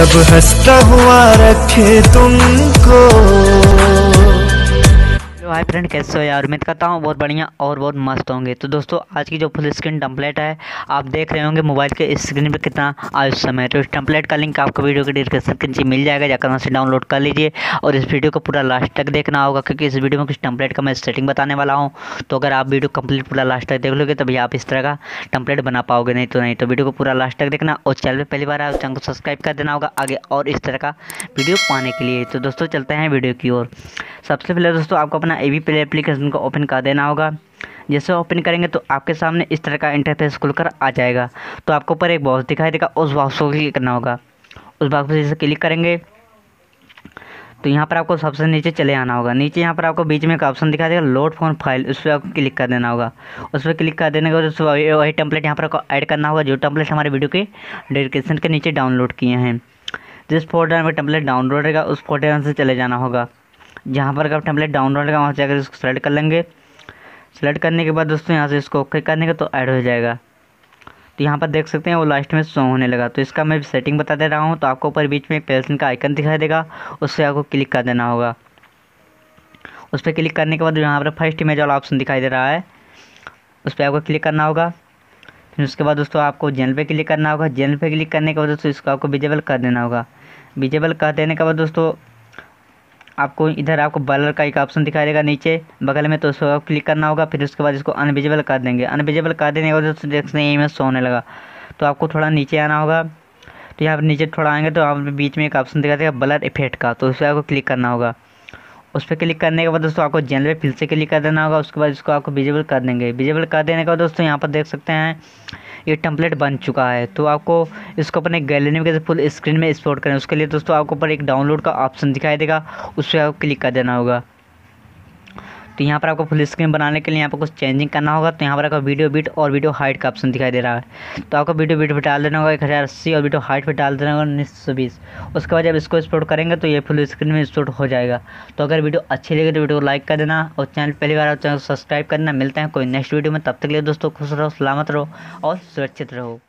रब हंसता हुआ रखे तुमको। फ्रेंड कैसे हो यार? उम्मीद करता हूँ बहुत बढ़िया और बहुत मस्त होंगे। तो दोस्तों, आज की जो फुल स्क्रीन टम्पलेट है, आप देख रहे होंगे मोबाइल के स्क्रीन पे कितना आज समय है। तो इस टम्पलेट का लिंक आपको वीडियो के डिस्क्रिप्शन के नीचे मिल जाएगा, जाकर वहाँ से डाउनलोड कर लीजिए और इस वीडियो को पूरा लास्ट तक देखना होगा, क्योंकि इस वीडियो में कुछ टम्पलेट का मैं सेटिंग बताने वाला हूँ। तो अगर आप वीडियो कंप्लीट पूरा लास्ट तक देख लोगे, तभी आप इस तरह का टम्पलेट बना पाओगे, नहीं तो नहीं तो वीडियो को पूरा लास्ट तक देखना और चैनल पर पहली बार आए चैनल को सब्सक्राइब कर देना होगा आगे और इस तरह का वीडियो पाने के लिए। तो दोस्तों, चलते हैं वीडियो की ओर। सबसे पहले दोस्तों, आपको अपना ए वी प्ले एप्लीकेशन को ओपन कर देना होगा। जैसे ओपन करेंगे तो आपके सामने इस तरह का इंटरफेस खुलकर आ जाएगा। तो आपको ऊपर एक बॉक्स दिखाई देगा, उस बॉक्स को क्लिक करना होगा। उस बॉक्स पर जैसे क्लिक करेंगे तो यहाँ पर आपको सबसे नीचे चले आना होगा। नीचे यहाँ पर आपको बीच में एक ऑप्शन दिखाई देगा लोड फ़ोन फ़ाइल उस पर आपको क्लिक कर देना होगा। उस पर क्लिक कर देने के बाद वही वही टेम्पलेट यहाँ पर आपको ऐड करना होगा, जो टेम्पलेट हमारे वीडियो के डिस्क्रिप्शन के नीचे डाउनलोड किए हैं। जिस फोल्डर में टेम्पलेट डाउनलोड रहेगा, उस फोल्डर से चले जाना होगा। जहाँ पर आप टेम्पलेट डाउनलोड रहेगा वहाँ से जाकर इसको सेलेक्ट कर लेंगे सेलेक्ट करने के बाद दोस्तों यहाँ से इसको ओके करने का तो ऐड हो जाएगा। तो यहाँ पर देख सकते हैं वो लास्ट में शो होने लगा। तो इसका मैं सेटिंग बता दे रहा हूँ तो आपको ऊपर बीच में एक पेंसिल का आइकन दिखाई देगा, उससे आपको क्लिक कर देना होगा। उस पर क्लिक करने के बाद यहाँ पर फ़र्स्ट इमेज वाला ऑप्शन दिखाई दे रहा है, उस पर आपको क्लिक करना होगा। फिर उसके बाद दोस्तों आपको जेल पे क्लिक करना होगा। जेल पे क्लिक करने के बाद दोस्तों इसको आपको विजेबल कर देना होगा। विजेबल कर देने के बाद दोस्तों आपको इधर आपको बलर का एक ऑप्शन दिखाई देगा नीचे, बगल में तो उसको क्लिक करना होगा, फिर उसके बाद इसको अनविजिबल कर देंगे। अनविजिबल कर देने के बाद देख सकते हैं इमेज शो होने लगा। तो आपको थोड़ा नीचे आना होगा। तो यहाँ पर नीचे थोड़ा आएँगे तो आप बीच में एक ऑप्शन दिखा देगा बलर इफ़ेक्ट का। तो उस पर आपको क्लिक करना होगा। उस पर क्लिक करने के बाद दोस्तों आपको जनरल फिर से क्लिक कर देना होगा। उसके बाद इसको आपको विजिबल कर देंगे। विजिबल कर देने के बाद दोस्तों यहाँ पर देख सकते हैं ये टम्पलेट बन चुका है। तो आपको इसको अपने गैलरी में कैसे फुल स्क्रीन में एक्सपोर्ट करें, उसके लिए दोस्तों आपको ऊपर एक डाउनलोड का ऑप्शन दिखाई देगा, उस पर आपको क्लिक कर देना होगा। तो यहाँ पर आपको फुल स्क्रीन बनाने के लिए यहाँ पर कुछ चेंजिंग करना होगा तो यहाँ पर आपको वीडियो बिट और वीडियो हाइट का ऑप्शन दिखाई दे रहा है। तो आपको वीडियो बिट पर डाल देना होगा, एक हज़ार अस्सी, और वीडियो हाइट पर डाल देना होगा, उन्नीस सौ बीस। उसके बाद जब इसको एक्सपोर्ट करेंगे तो ये फुल स्क्रीन में एक्सपोर्ट हो जाएगा। तो अगर वीडियो अच्छी लगे तो वीडियो को लाइक कर देना, और चैनल पहली बार चैनल को सब्सक्राइब करना। मिलते हैं कोई नेक्स्ट वीडियो में, तब तक लिए दोस्तों, खुश रहो, सलामत रहो, और सुरक्षित रहो।